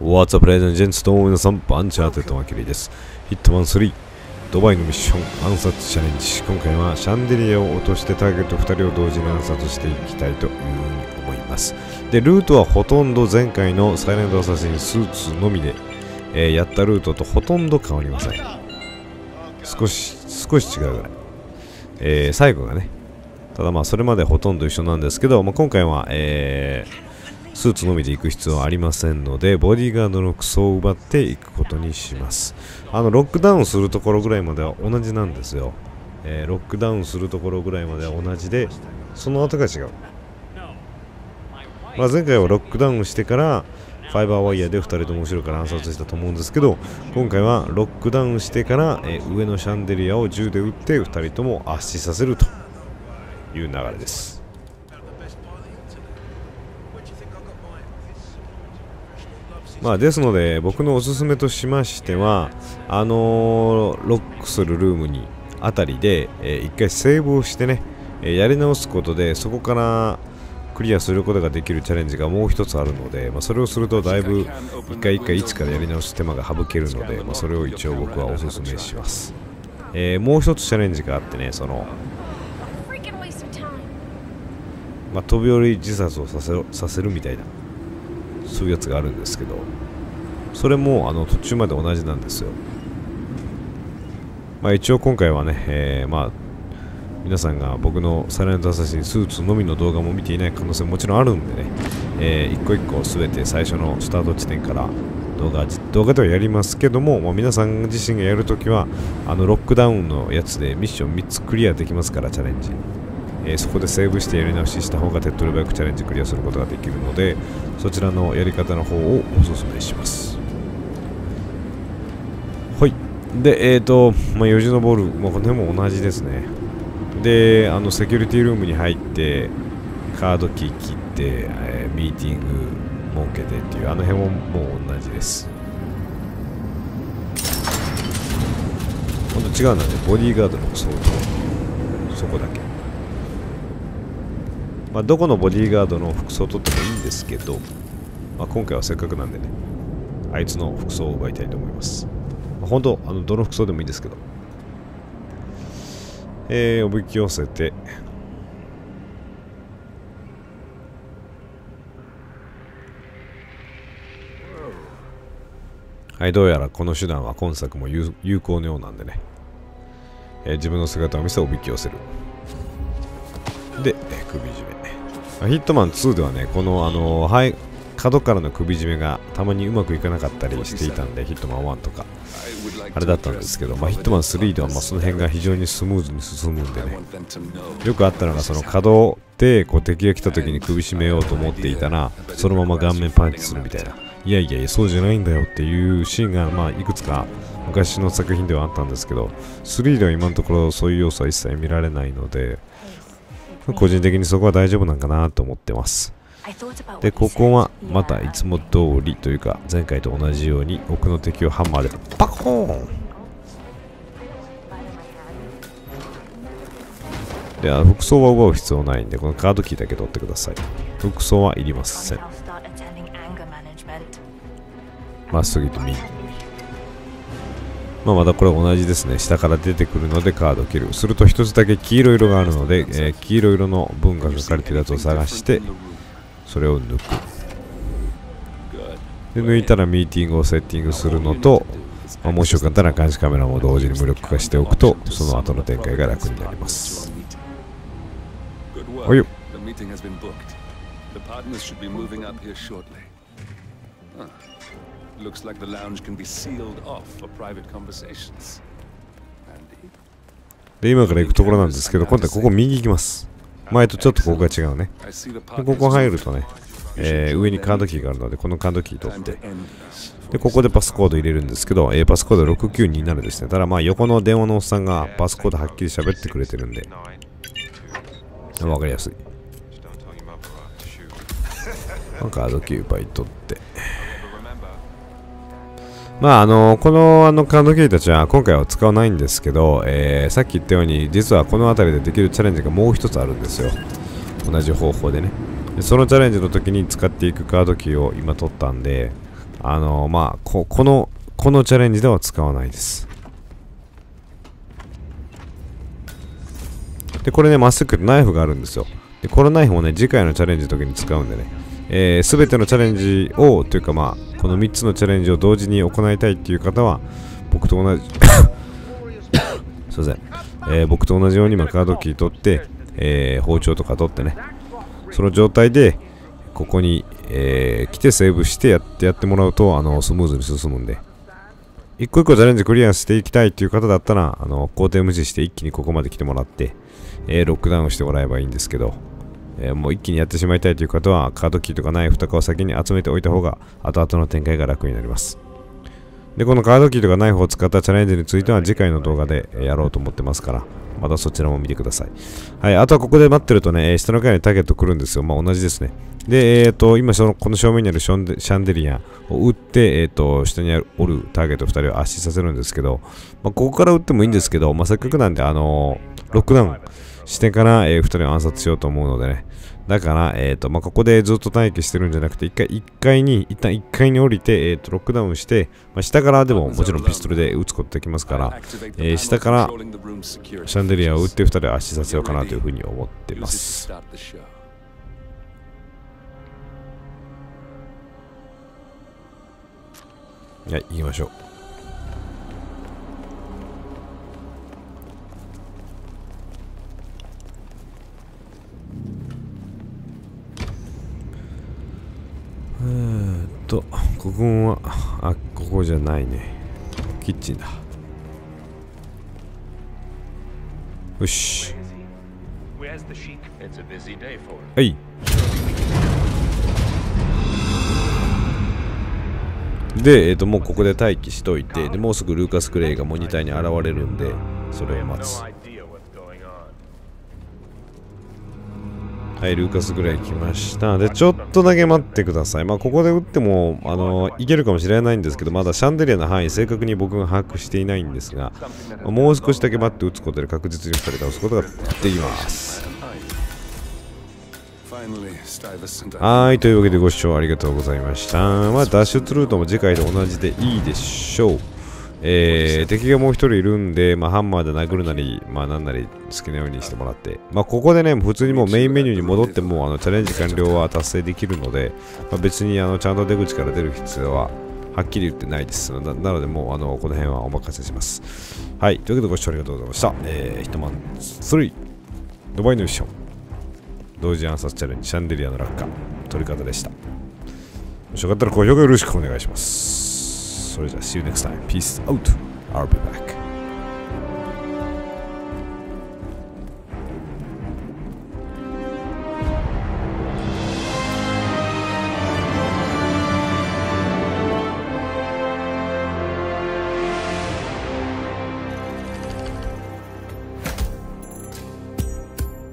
What's up, ladies and gents? どうも皆さん、バンチャーテッドマキリです。ヒットマン3、ドバイのミッション暗殺チャレンジ。今回はシャンデリアを落としてターゲット2人を同時に暗殺していきたいというふうに思います。で、ルートはほとんど前回のサイレントアサシンスーツのみで、えーやったルートとほとんど変わりません。少し、少し違うぐらい。えー最後がね、ただまあそれまでほとんど一緒なんですけど、まあ、今回は、えースーツのみで行く必要はありませんので、ボディーガードのクソを奪っていくことにします。あの、ロックダウンするところぐらいまでは同じなんですよ。えーロックダウンするところぐらいまでは同じで、その後が違う。まあ、前回はロックダウンしてから、ファイバーワイヤーで2人とも後ろから暗殺したと思うんですけど、今回はロックダウンしてから、えー上のシャンデリアを銃で撃って2人とも圧死させるという流れです。まあ、ですので僕のおすすめとしましてはあのーロックするルームにあたりで、えー一回セーブをしてね、えーやり直すことでそこからクリアすることができるチャレンジがもう一つあるので、まあ、それをするとだいぶ一回一回一からやり直す手間が省けるので、まあ、それを一応僕はおすすめします、えーもう一つチャレンジがあってねそのまあ、飛び降り自殺をさせさせるみたいな。そういうやつがあるんですけどそれもあの途中まで同じなんですよ、まあ、一応今回はね、えーまあ皆さんが僕のサイレントアサシンスーツのみの動画も見ていない可能性ももちろんあるんでね、えー一個一個すべて最初のスタート地点から動画動画ではやりますけども、まあ、皆さん自身がやるときはあのロックダウンのやつでミッション3つクリアできますからチャレンジ。えそこでセーブしてやり直しした方が手っ取り早くチャレンジクリアすることができるのでそちらのやり方の方をおすすめします。はい。でえっ、と、まあ、よじ登る、まあ、この辺も同じですね。であのセキュリティルームに入ってカードキー切って、えーミーティング設けてっていうあの辺ももう同じです。ほんと違うのはねボディーガードの相当そこだけ。まあ、どこのボディーガードの服装を取ってもいいんですけど、まあ、今回はせっかくなんでね、あいつの服装を奪いたいと思います。まあ、本当、あのどの服装でもいいんですけど、えー、おびき寄せて、はい、どうやらこの手段は今作も有効のようなんでね、えー自分の姿を見せおびき寄せる。で、えー首絞め。あヒットマン2ではね、この、あのーはい、角からの首絞めがたまにうまくいかなかったりしていたんで、ヒットマン1とか、あれだったんですけど、まあ、ヒットマン3ではまあその辺が非常にスムーズに進むんでね、よくあったのが、その角でこう敵が来た時に首絞めようと思っていたら、そのまま顔面パンチするみたいな。いやいやいや、そうじゃないんだよっていうシーンが、まあ、いくつか昔の作品ではあったんですけど、3では今のところそういう要素は一切見られないので、個人的にそこは大丈夫なんかなと思ってます。で、ここは.またいつも通りというか、前回と同じように奥の敵をハンマーでパコーンで、あの服装は奪う必要ないんで、このカードキーだけ取ってください。服装はいりません.まっすぐ行って右。まあ、まだこれ同じですね。下から出てくるのでカードを切る。すると一つだけ黄色色があるので、えー黄色色の文が書かれているやつを探して、それを抜く。で、抜いたらミーティングをセッティングするのと、まあ、もしよかったら監視カメラも同時に無力化しておくと、その後の展開が楽になります。おいよ。The partners should be moving up here shortly. Huh. Looks like the lounge can be sealed off for private conversations. で、今から行くところなんですけど、今度はここ右行きます。前とちょっとここが違うね。ここ入るとね、えー上にカードキーがあるので、このカードキー取って.で、ここでパスコード入れるんですけど、えーパスコード6927ですね。ただまあ横の電話のおっさんがパスコードはっきり喋ってくれてるんで、わかりやすい。まあカードキー倍取って。まああのこのあのカードキーたちは今回は使わないんですけど、えーさっき言ったように実はこの辺りでできるチャレンジがもう一つあるんですよ。同じ方法でね。でそのチャレンジの時に使っていくカードキーを今取ったんであのまあここのこのチャレンジでは使わないです。でこれねまっすぐナイフがあるんですよ。でこのナイフもね次回のチャレンジの時に使うんでね。えー、全てのチャレンジをというかまあこの3つのチャレンジを同時に行いたいっていう方は僕と同じ すいません、えー、僕と同じようにまカードキー取って、えー、包丁とか取ってね。その状態でここに、えー、来てセーブしてやってやってもらうとあのスムーズに進むんで。一個一個チャレンジクリアしていきたいっていう方だったらあの工程無視して一気にここまで来てもらって、えロックダウンしてもらえばいいんですけど。えーもう一気にやってしまいたいという方はカードキーとかナイフとかを先に集めておいた方が後々の展開が楽になります。でこのカードキーとかナイフを使ったチャレンジについては次回の動画でやろうと思ってますから。またそちらも見てください。はいあとはここで待ってるとね下の階にターゲット来るんですよ。まあ同じですね。でえっ、と今そのこの正面にあるシャンデリアを打ってえっ、と下にあるおるターゲット2人を圧死させるんですけど、まあ、ここから打ってもいいんですけど、まあ、せっかくなんであのーロックダウンしてから、え2人を暗殺しようと思うのでね。だから、えっ、と、まあ、ここでずっと待機してるんじゃなくて、一回、一階に、一旦一階に降りて、えっ、と、ロックダウンして、まあ、下からでももちろんピストルで撃つことできますから、えー下からシャンデリアを撃って2人を圧死させようかなというふうに思ってます。はい、行きましょう。と、ここは、あ、ここじゃないね。キッチンだ。よし。はい。で、えっ、と、もうここで待機しといて、でもうすぐルーカス・クレイがモニターに現れるんで、それを待つ。はい、ルーカス・クレイ来ました。で、ちょっとだけ待ってください。まあ、ここで撃っても、あのいけるかもしれないんですけど、まだシャンデリアの範囲、正確に僕が把握していないんですが、もう少しだけ待って撃つことで確実に2人倒すことができます。はい、というわけでご視聴ありがとうございました。まあ、脱出ルートも次回と同じでいいでしょう。えー、敵がもう一人いるんで、まあ、ハンマーで殴るなり、まあ、なんなり好きなようにしてもらって、まあ、ここでね、普通にもうメインメニューに戻っても、あのチャレンジ完了は達成できるので、まあ、別にあのちゃんと出口から出る必要ははっきり言ってないです。ななので、もうあのこの辺はお任せします。はい、というわけでご視聴ありがとうございました。えー、ヒットマン3、ドバイのミッション。同時暗殺チャレンジ。シャンデリアの落下。取り方でした。もしよかったら高評価よろしくお願いします So, I see you next time. Peace out. I'll be back.